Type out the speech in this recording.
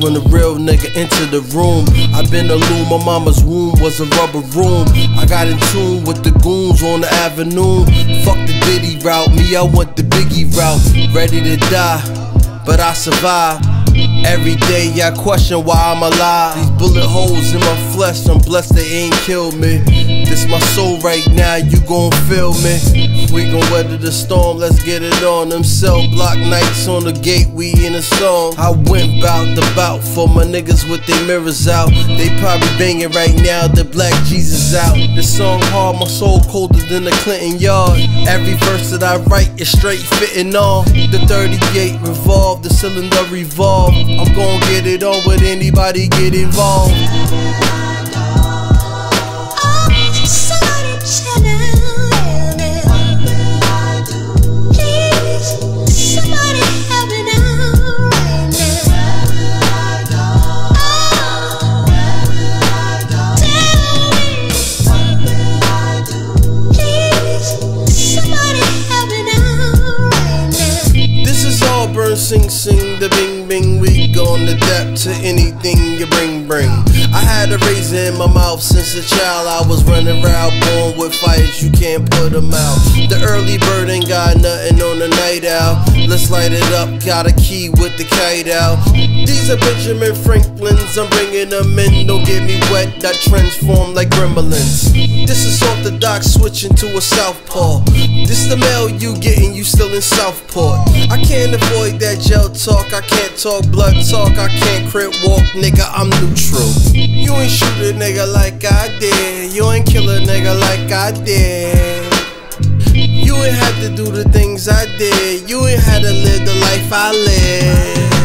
when the real nigga enter the room. I been a loon, my mama's womb was a rubber room. I got in tune with the goons on the avenue. Fuck the Diddy route, me, I want the Biggie route. Ready to die, but I survive. Every day I question why I'm alive. These bullet holes in my flesh, I'm blessed they ain't killed me. This my soul right now, you gon' feel me. We gon' weather the storm, let's get it on. Them cell block nights on the gate, we in a song. I went bout the bout for my niggas with their mirrors out. They probably banging right now, the black Jesus out. This song hard, my soul colder than the Clinton yard. Every verse that I write is straight fitting on. The 38 revolve, the cylinder revolve. I'm gon' get it on with anybody get involved. Sing, sing, the bing, bing. We gon' adapt to anything you bring, bring. I had a razor in my mouth since a child. I was running around, born with fires, you can't put them out. The early bird ain't got nothing on the night owl. Let's light it up, got a key with the kite out. These are Benjamin Franklin's, I'm bringing them in. Don't get me wet, I transform like gremlins. This is orthodox, switching to a southpaw. This the mail you getting, you still in Southport. I can't avoid that jail talk, I can't talk blood talk, I can't Crip walk, nigga, I'm neutral. You ain't shoot a nigga like I did, you ain't kill a nigga like I did. You ain't had to do the things I did, you ain't had to live the life I lived.